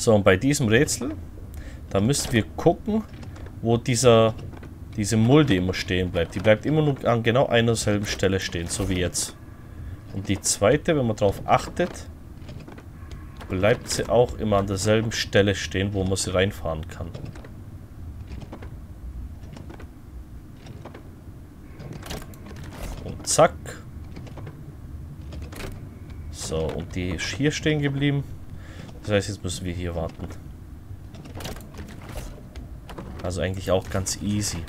So, und bei diesem Rätsel, da müssen wir gucken, wo dieser, diese Mulde immer stehen bleibt. Die bleibt immer nur an genau einer selben Stelle stehen, so wie jetzt. Und die zweite, wenn man darauf achtet, bleibt sie auch immer an derselben Stelle stehen, wo man sie reinfahren kann. Und zack. So, und die ist hier stehen geblieben. Das heißt, jetzt müssen wir hier warten. Also eigentlich auch ganz easy.